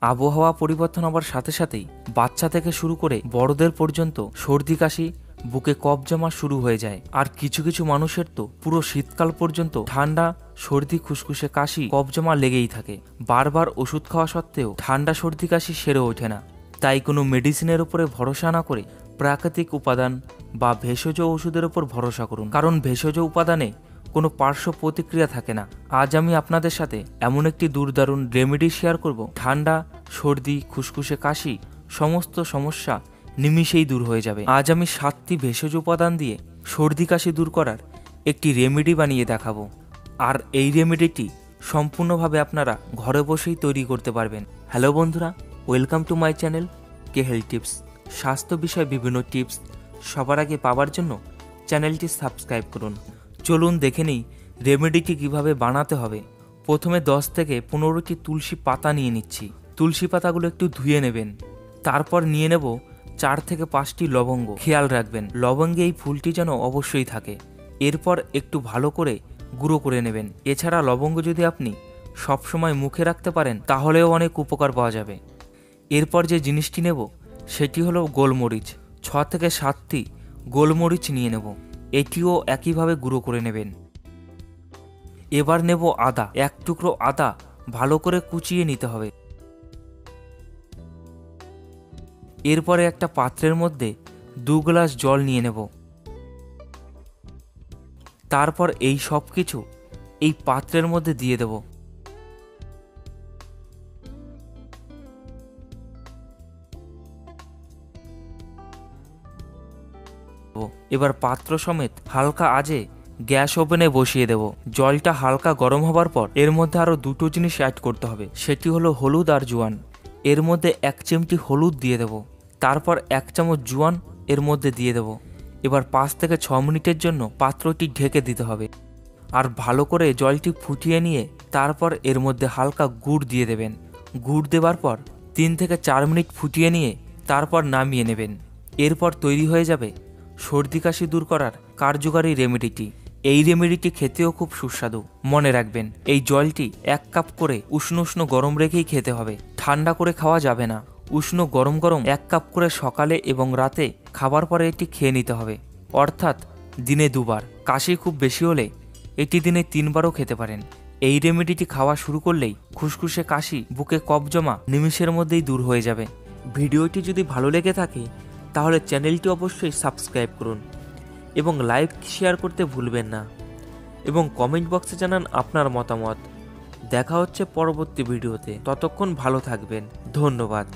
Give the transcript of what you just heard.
আবহাওয়া পরিবর্তন হবার সাথে সাথেই বাচ্চা থেকে শুরু করে বড়দের পর্যন্ত সর্দি কাশি, বুকে কফ জমা শুরু হয়ে যায়। আর কিছু কিছু মানুষের তো পুরো শীতকাল পর্যন্ত ঠান্ডা, সর্দি, খুসখুসে কাশি, কফ জমা লেগেই থাকে। বারবার ওষুধ খাওয়া সত্ত্বেও ঠান্ডা, সর্দি কাশি সেরে ওঠে না। তাই কোনো মেডিসিনের উপরে ভরসা না করে প্রাকৃতিক উপাদান বা ভেষজ ওষুধের উপর ভরসা করুন। কারণ ভেষজ উপাদানে কোনো পার্শ্ব প্রতিক্রিয়া থাকে না। আজ আমি আপনাদের সাথে এমন একটি দুর্দারুণ রেমেডি শেয়ার করব। ঠান্ডা, সর্দি, খুসখুসে কাশি, সমস্ত সমস্যা নিমিষেই দূর হয়ে যাবে। আজ আমি সাতটি ভেষজ উপাদান দিয়ে সর্দি কাশি দূর করার একটি রেমেডি বানিয়ে দেখাবো। আর এই রেমেডিটি সম্পূর্ণভাবে আপনারা ঘরে বসেই তৈরি করতে পারবেন। হ্যালো বন্ধুরা ওয়েলকাম টু মাই চ্যানেল কে হেলথ টিপস স্বাস্থ্য বিষয়ে বিভিন্ন টিপস সবার আগে পাওয়ার জন্য চ্যানেলটি সাবস্ক্রাইব করুন। চলুন দেখে নিই রেমেডিটি কীভাবে বানাতে হবে। প্রথমে দশ থেকে পনেরোটি তুলসী পাতা নিয়ে নিচ্ছি। তুলসী পাতাগুলো একটু ধুয়ে নেবেন। তারপর নিয়ে নেব চার থেকে পাঁচটি লবঙ্গ। খেয়াল রাখবেন, লবঙ্গে এই ফুলটি যেন অবশ্যই থাকে। এরপর একটু ভালো করে গুঁড়ো করে নেবেন। এছাড়া লবঙ্গ যদি আপনি সবসময় মুখে রাখতে পারেন, তাহলেও অনেক উপকার পাওয়া যাবে। এরপর যে জিনিসটি নেব, সেটি হলো গোলমরিচ। ছ থেকে সাতটি গোলমরিচ নিয়ে নেব। এটিও একইভাবে গুঁড়ো করে নেবেন। এবার নেব আদা, এক টুকরো আদা ভালো করে কুচিয়ে নিতে হবে। এরপরে একটা পাত্রের মধ্যে দু গ্লাস জল নিয়ে নেব। তারপর এই সব কিছু এই পাত্রের মধ্যে দিয়ে দেব। এবার পাত্র সমেত হালকা আজে গ্যাস ওভেনে বসিয়ে দেব। জলটা হালকা গরম হবার পর এর মধ্যে আরও দুটো জিনিস অ্যাড করতে হবে। সেটি হলো হলুদ আর জোয়ান। এর মধ্যে এক চিমটি হলুদ দিয়ে দেব। তারপর এক চামচ জোয়ান এর মধ্যে দিয়ে দেব। এবার পাঁচ থেকে ছ মিনিটের জন্য পাত্রটি ঢেকে দিতে হবে। আর ভালো করে জলটি ফুটিয়ে নিয়ে তারপর এর মধ্যে হালকা গুড় দিয়ে দেবেন। গুড় দেওয়ার পর তিন থেকে চার মিনিট ফুটিয়ে নিয়ে তারপর নামিয়ে নেবেন। এরপর তৈরি হয়ে যাবে সর্দি কাশি দূর করার কার্যকারী রেমেডিটি এই রেমেডিটি খেতেও খুব সুস্বাদু। মনে রাখবেন, এই জলটি এক কাপ করে উষ্ণ উষ্ণ গরম রেখেই খেতে হবে। ঠান্ডা করে খাওয়া যাবে না। উষ্ণ গরম গরম এক কাপ করে সকালে এবং রাতে খাবার পরে এটি খেয়ে নিতে হবে। অর্থাৎ দিনে দুবার। কাশি খুব বেশি হলে এটি দিনে তিনবারও খেতে পারেন। এই রেমেডিটি খাওয়া শুরু করলেই খুসখুসে কাশি, বুকে কফ জমা নিমিষের মধ্যেই দূর হয়ে যাবে। ভিডিওটি যদি ভালো লেগে থাকে তাহলে চ্যানেলটি অবশ্যই সাবস্ক্রাইব করুন এবং লাইক, শেয়ার করতে ভুলবেন না। এবং কমেন্ট বক্সে জানান আপনার মতামত। দেখা হচ্ছে পরবর্তী ভিডিওতে। ততক্ষণ ভালো থাকবেন। ধন্যবাদ।